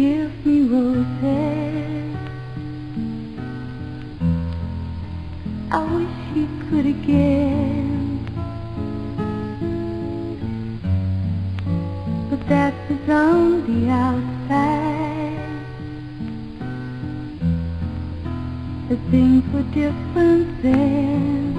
give me roses. I wish he could again. But that was on the outside. The things were different then.